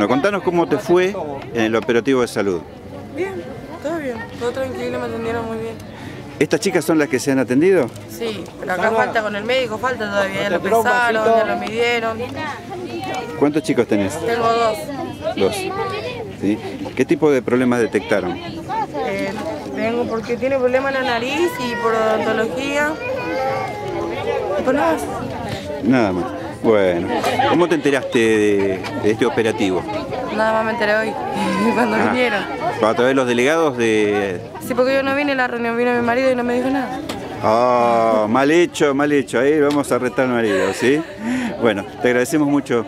Bueno, contanos cómo te fue en el operativo de salud. Bien, todo bien, todo tranquilo, me atendieron muy bien. ¿Estas chicas son las que se han atendido? Sí, pero acá falta con el médico, falta todavía, ya lo pesaron, ya lo midieron. ¿Cuántos chicos tenés? Tengo dos. Dos. ¿Sí? ¿Qué tipo de problemas detectaron? Eh, tengo porque tiene problemas en la nariz y por odontología. Por nada más. Nada más. Bueno, ¿cómo te enteraste de, de este operativo? Nada más me enteré hoy, cuando Ah, vinieron. ¿A través de los delegados de...? Sí, porque yo no vine a la reunión, vino mi marido y no me dijo nada. Ah, mal hecho, mal hecho. Ahí vamos a retar al marido, ¿sí? Bueno, te agradecemos mucho.